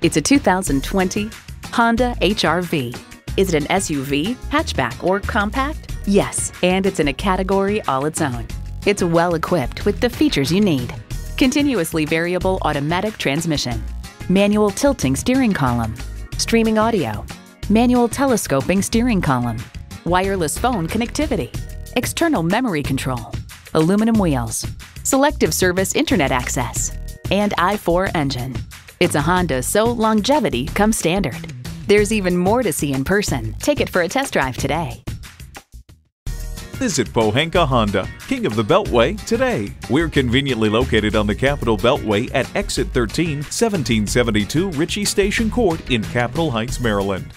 It's a 2020 Honda HRV. Is it an SUV, hatchback, or compact? Yes, and it's in a category all its own. It's well equipped with the features you need. Continuously variable automatic transmission, manual tilting steering column, streaming audio, manual telescoping steering column, wireless phone connectivity, external memory control, aluminum wheels, selective service internet access, and i4 engine. It's a Honda, so longevity comes standard. There's even more to see in person. Take it for a test drive today. Visit Pohanka Honda, King of the Beltway, today. We're conveniently located on the Capitol Beltway at Exit 13, 1772 Ritchie Station Court in Capitol Heights, Maryland.